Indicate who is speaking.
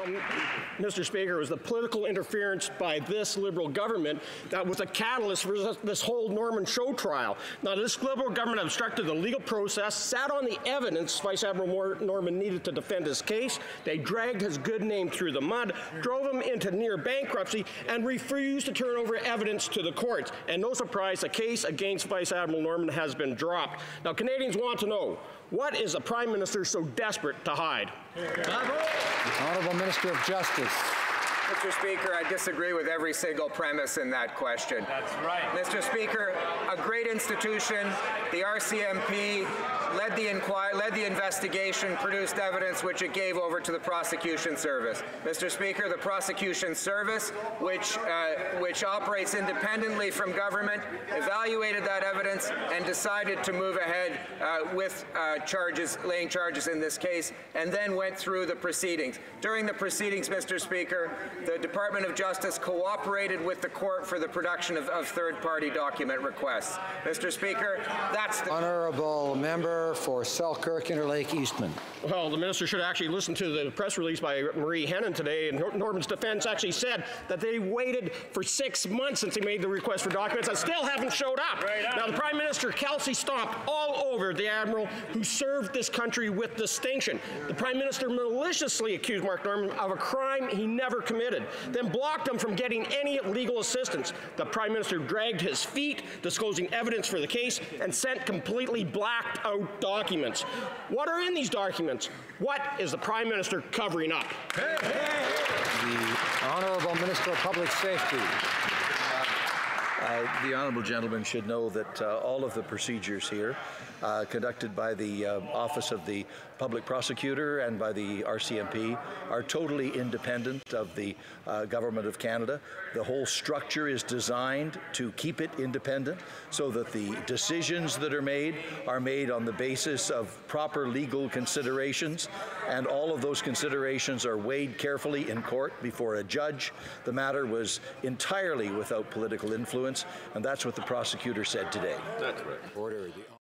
Speaker 1: um, Mr. Speaker, it was the political interference by this Liberal government that was a catalyst for this- this whole Norman Show trial. Now, this Liberal government obstructed the legal process, sat on the evidence Vice Admiral Mor- Norman needed to defend his case. They dragged his good name through the mud, drove him into near bankruptcy, and refused to turn over evidence to the courts. And no surprise, the case against Vice Admiral Norman has been dropped. Now, Canadians want to know what is the Prime Minister so desperate to hide?
Speaker 2: Honourable Minister of Justice.
Speaker 3: Mr. Speaker, I disagree with every single premise in that question.
Speaker 4: That's right.
Speaker 3: Mr. Speaker, a great institution, the RCMP, led the inquiry, led the investigation, produced evidence which it gave over to the prosecution service. Mr. Speaker, the prosecution service, which uh, which operates independently from government, evaluated that evidence and decided to move ahead uh, with uh, charges, laying charges in this case, and then went through the proceedings. During the proceedings, Mr. Speaker, the Department of Justice cooperated with the court for the production of, of third-party document requests. Mr. Speaker, that's the
Speaker 2: Honourable Member for Selkirk Interlake Eastman.
Speaker 1: Well, the minister should actually listen to the press release by Marie Henein today. And Norman's defense actually said that they waited for six months since they made the request for documents and still haven't showed up.
Speaker 4: Right
Speaker 1: now, the Prime Minister, Kelsey, stomped all over the Admiral who served this country with distinction. The Prime Minister maliciously accused Mark Norman of a crime he never committed, then blocked him from getting any legal assistance. The Prime Minister dragged his feet, disclosing evidence for the case, and sent completely blacked out documents. What are in these documents? What is the Prime Minister covering up?
Speaker 2: The Honourable Minister of Public Safety.
Speaker 5: Uh, The honourable gentleman should know that uh, all of the procedures here, uh, conducted by the uh, Office of the Public Prosecutor and by the RCMP, are totally independent of the uh, Government of Canada. The whole structure is designed to keep it independent so that the decisions that are made are made on the basis of proper legal considerations, and all of those considerations are weighed carefully in court before a judge. The matter was entirely without political influence, and that's what the prosecutor said today.
Speaker 2: Order. The